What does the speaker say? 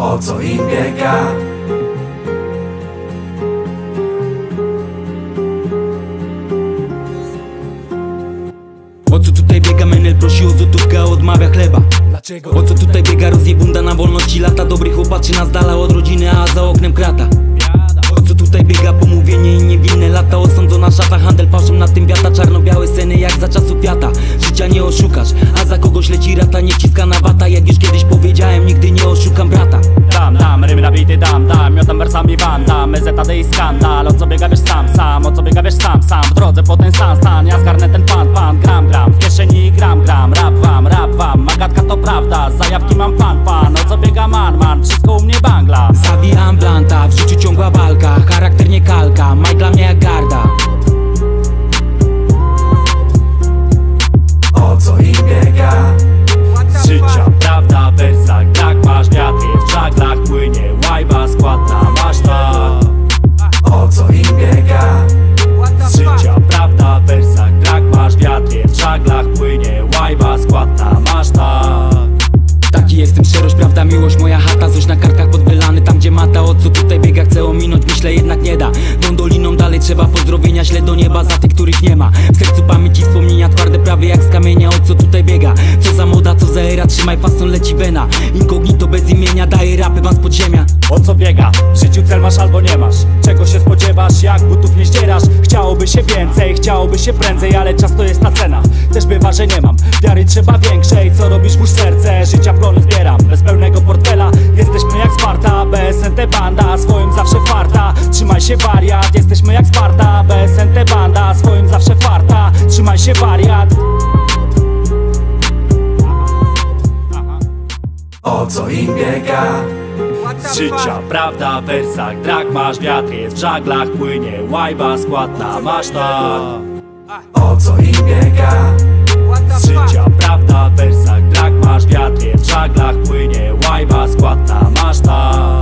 O co im biega? O co tutaj biega Menel? Prosi o złotówkę, odmawia chleba. Dlaczego? O co tutaj biega? Rozjebunda na wolności lata. Dobry chłopatrzy na z dala od rodziny, a za oknem krata. O co tutaj biega? Pomówienie i niewinne lata. Osądzona szata, handel fałszem na tym wiata. Czarno-białe sceny jak za czasów wiata Życia nie oszukasz, a za kogoś leci rata Nie wciska na wata, jak już kiedyś powiedziałem Nigdy nie oszukam brata. Dam, dam, rymy nabity dam, dam Miotam wersami wam, dam ZAD i skandal O co biega wiesz sam, sam O co biega wiesz sam, sam. W drodze po ten stan, stan żaglach płynie. Łajba składna, masz to O co im biega? Z życia prawda w wersach Tak masz wiatr, w żaglach płynie. Łajba składna, masz tak Taki jestem szczerość, prawda, miłość, moja chata Coś na karkach podwylany, tam gdzie mata O co tutaj biega, chcę ominąć, myślę jednak nie da. Doliną dalej trzeba pozdrowienia Śle do nieba za tych, których nie ma. W sercu pamięci wspomnienia, twarde prawie jak z kamienia O co tutaj biega, co za moda, co za era Trzymaj fason, leci wena. Inkognito bez imienia, rapy wam z podziemia. O co biega? W życiu cel masz albo nie masz. Czego się spodziewasz, jak butów nie ścierasz Chciałoby się więcej, chciałoby się prędzej Ale czas to jest ta cena. Też bywa, że nie mam. Wiary trzeba większej. Co robisz, włóż serce? Życia plony zbieram. Bez pełnego portfela. Jesteśmy jak Sparta. BSNT banda. Swoim zawsze farta. Trzymaj się wariat. Jesteśmy jak Sparta. BSNT banda. Swoim zawsze farta. Trzymaj się wariat O co im biega? Z życia prawda w wersach Drag masz wiatr jest w żaglach Płynie łajba składna maszta. O co im biega? Z życia prawda w wersach Drag masz wiatr jest w żaglach Płynie łajba składna maszta.